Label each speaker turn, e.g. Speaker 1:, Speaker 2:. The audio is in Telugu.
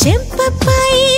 Speaker 1: చెంపపై